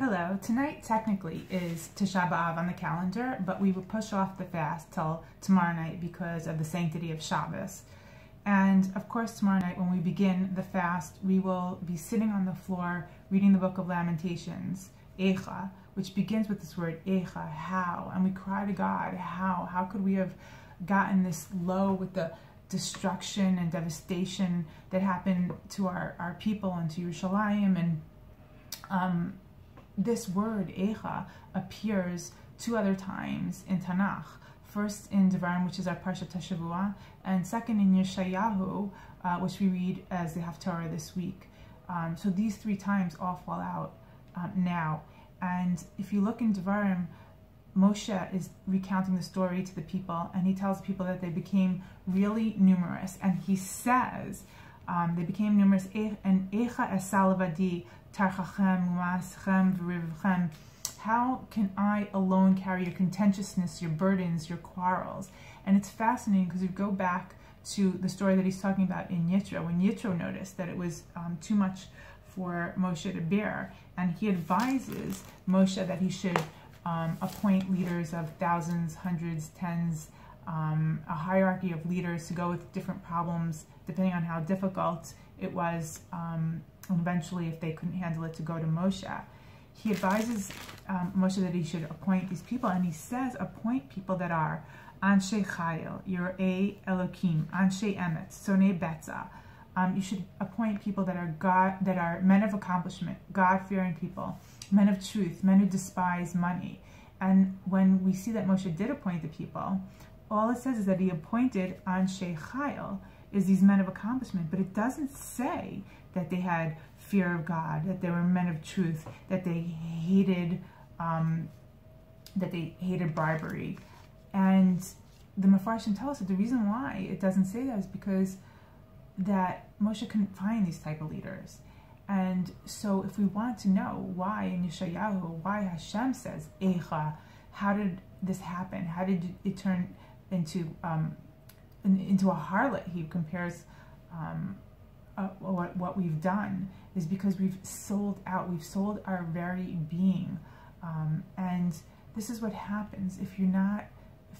Hello. Tonight technically is Tisha B'Av on the calendar, but we will push off the fast till tomorrow night because of the sanctity of Shabbos. And of course, tomorrow night when we begin the fast, we will be sitting on the floor reading the book of Lamentations, Eicha, which begins with this word Eicha, how, and we cry to God, how? How could we have gotten this low with the destruction and devastation that happened to our, our people and to Yerushalayim and um, this word, Eicha, appears two other times in Tanakh. First in Devarim, which is our Parshat Hashavua, and second in Yeshayahu, uh, which we read as the Haftarah this week. Um, so these three times all fall out um, now. And if you look in Devarim, Moshe is recounting the story to the people, and he tells the people that they became really numerous. And he says, um, they became numerous, and Eicha umaschem, v'rivchem. How can I alone carry your contentiousness, your burdens, your quarrels? And it's fascinating because you go back to the story that he's talking about in Yitro, when Yitro noticed that it was um, too much for Moshe to bear, and he advises Moshe that he should um, appoint leaders of thousands, hundreds, tens, um, a hierarchy of leaders to go with different problems, depending on how difficult it was, um, and eventually, if they couldn't handle it, to go to Moshe. He advises um, Moshe that he should appoint these people, and he says, appoint people that are Anshe Chayil, Yirei Elokim, Anshe Emet, Sone Betza. Um, you should appoint people that are God, that are men of accomplishment, God-fearing people, men of truth, men who despise money. And when we see that Moshe did appoint the people, all it says is that he appointed Anshe Chayil, is these men of accomplishment, but it doesn't say that they had fear of God, that they were men of truth, that they hated, um, that they hated bribery. And the Mefarshim tell us that the reason why it doesn't say that is because that Moshe couldn't find these type of leaders. And so if we want to know why in Yeshayahu, why Hashem says, Eicha, how did this happen? How did it turn into um, into a harlot? He compares um, uh, what, what we've done is because we've sold out. We've sold our very being. Um, and this is what happens if you're not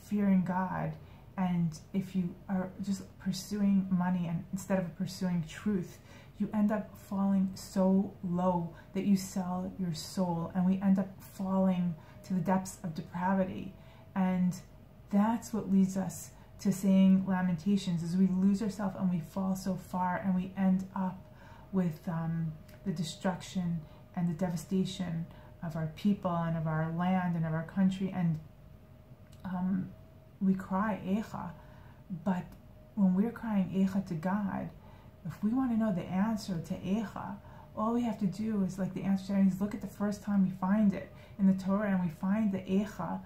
fearing God and if you are just pursuing money and instead of pursuing truth, you end up falling so low that you sell your soul and we end up falling to the depths of depravity. And that's what leads us to saying lamentations is we lose ourselves and we fall so far and we end up with um, the destruction and the devastation of our people and of our land and of our country and um, we cry Eicha. But when we're crying Eicha to God if we want to know the answer to Eicha all we have to do is like the answer is look at the first time we find it in the Torah and we find the Eicha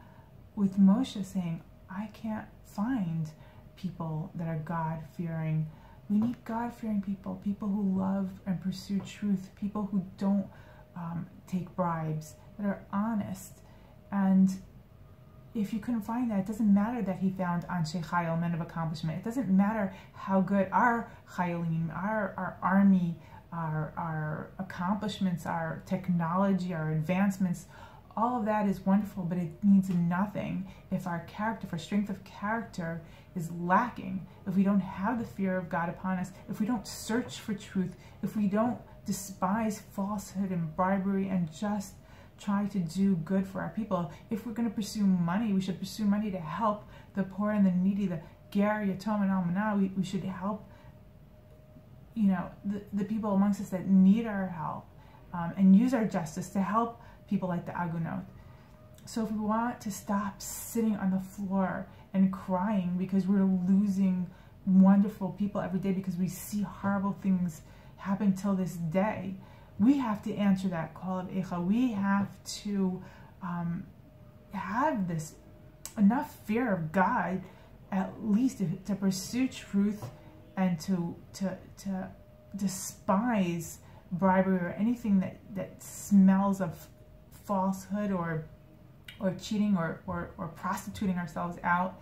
with Moshe saying I can't find people that are God fearing. We need God fearing people, people who love and pursue truth, people who don't um, take bribes, that are honest. And if you couldn't find that, it doesn't matter that he found Anshe Chayil, men of accomplishment. It doesn't matter how good our Chayalim, our, our army, our, our accomplishments, our technology, our advancements, all of that is wonderful, but it means nothing if our character, if our strength of character is lacking, if we don't have the fear of God upon us, if we don't search for truth, if we don't despise falsehood and bribery and just try to do good for our people. If we're going to pursue money, we should pursue money to help the poor and the needy, the Ger, Yatom, and Almanah. We, we should help, you know, the, the people amongst us that need our help um, and use our justice to help people like the Agunot. So if we want to stop sitting on the floor and crying because we're losing wonderful people every day because we see horrible things happen till this day, we have to answer that call of Eicha. We have to um, have this enough fear of God, at least to, to pursue truth and to to to despise bribery or anything that that smells of falsehood or or cheating or, or, or prostituting ourselves out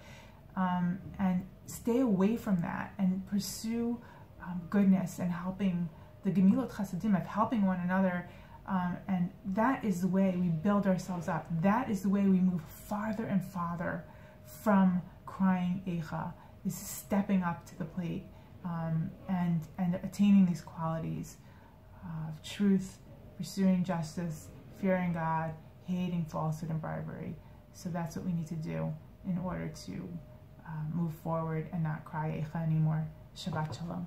um, and stay away from that and pursue um, goodness and helping the gemilot chasadim of helping one another Um, and that is the way we build ourselves up. That is the way we move farther and farther from crying Eicha, is stepping up to the plate um, and, and attaining these qualities of truth, pursuing justice, fearing God, hating falsehood and bribery. So that's what we need to do in order to uh, move forward and not cry Eicha anymore. Shabbat Shalom.